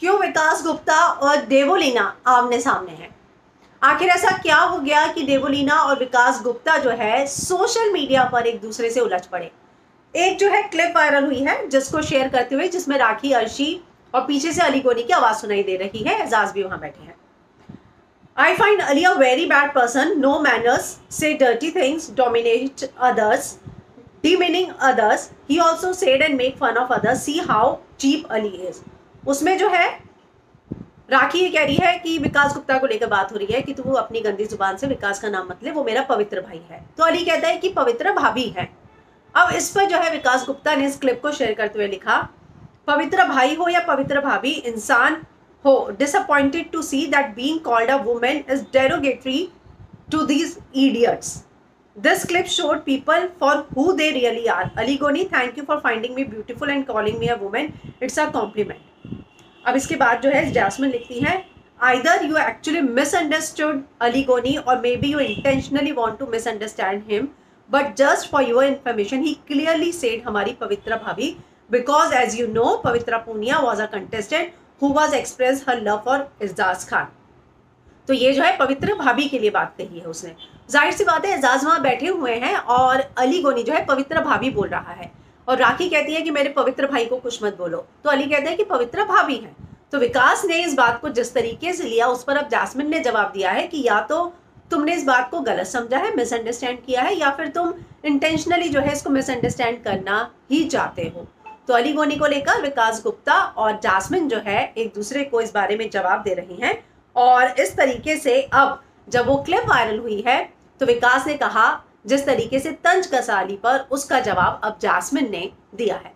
क्यों विकास गुप्ता और देवोलीना आमने सामने हैं? आखिर ऐसा क्या हो गया कि देवोलीना और विकास गुप्ता जो है सोशल मीडिया पर एक दूसरे से उलझ पड़े? एक जो है क्लिप वायरल हुई है जिसको शेयर करते हुए जिसमें राखी अर्शी और पीछे से अली गोनी की आवाज़ सुनाई दे रही है। एजाज भी वहाँ बैठे हैं। I find Ali a very bad person, no manners, say dirty things, dominate others, demeaning others. He also said and make fun of others. See how cheap Ali is. उसमें जो है, राखी ये कह रही है कि विकास गुप्ता को लेकर बात हो रही है कि तू अपनी गंदी ज़ुबान से विकास का नाम मत ले, वो मेरा पवित्र भाई है तो अली कहता है कि पवित्र भाभी है अब इस पर जो है विकास गुप्ता ने इस क्लिप को शेयर करते हुए लिखा, पवित्र भाई हो या पवित्र भाभी, इंसान हो, disappointed to see that being called a woman is derogatory to these idiots. This clip showed people for who they really are. Ali Goni, thank you for finding me beautiful and calling me a woman. It's a compliment. अब इसके बाद जो है jasmine लिखती है either you actually misunderstood Ali Goni or maybe you intentionally want to misunderstand him. But just for your information, he clearly said हमारी पवित्रा भाभी because as you know, Pavitra Punia was a contestant who was express her love for Ejaz Khan तो ये जो है पवित्र भाभी के लिए बात कही है उसने। ज़ाहिर सी बात है, एजाज वहाँ बैठे हुए हैं और अली गोनी जो है पवित्र भाभी बोल रहा है। और राखी कहती है कि मेरे पवित्र भाई को कुछ मत बोलो। तो अली कहते हैं कि पवित्र भाभी है। तो विकास ने इस बात को जिस तरीके से लिया, उस पर अब जासमिन ने जवाब दिया है कि या तो तुमने इस बात को गलत समझा है, मिसअंडरस्टैंड किया है, या फिर तुम इंटेंशनली जो है इसको मिसअंडरस्टैंड करना ही चाहते हो। तो अली गोनी को लेकर विकास गुप्ता और जासमिन जो है एक दूसरे को इस बारे में जवाब दे रही हैं। और इस तरीके से अब जब वो क्लिप वायरल हुई है तो विकास ने कहा, जिस तरीके से तंज कसाली पर उसका जवाब अब जासमिन ने दिया है।